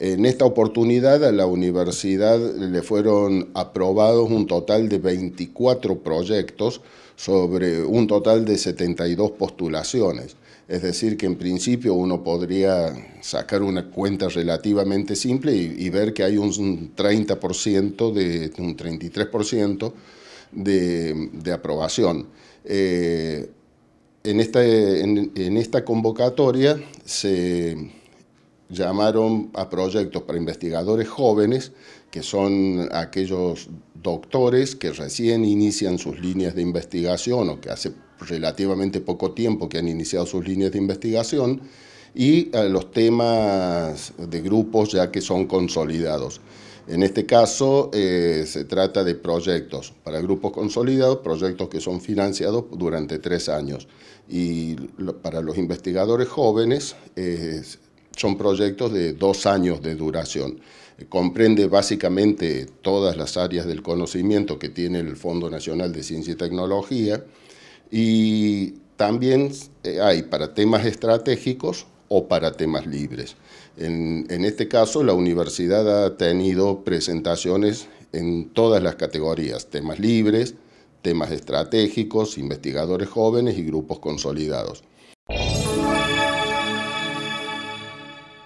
En esta oportunidad a la universidad le fueron aprobados un total de 24 proyectos sobre un total de 72 postulaciones. Es decir, que en principio uno podría sacar una cuenta relativamente simple y, ver que hay un 30%, de, un 33% de, de aprobación. Eh, en, esta, en esta convocatoria se llamaron a proyectos para investigadores jóvenes, que son aquellos doctores que recién inician sus líneas de investigación o que hace relativamente poco tiempo que han iniciado sus líneas de investigación, y a los temas de grupos ya que son consolidados. En este caso eh, se trata de proyectos para grupos consolidados, proyectos que son financiados durante tres años. Y para los investigadores jóvenes eh, son proyectos de dos años de duración. Comprende básicamente todas las áreas del conocimiento que tiene el Fondo Nacional de Ciencia y Tecnología y también eh, hay para temas estratégicos o para temas libres. En, en, este caso, la universidad ha tenido presentaciones en todas las categorías, temas libres, temas estratégicos, investigadores jóvenes y grupos consolidados.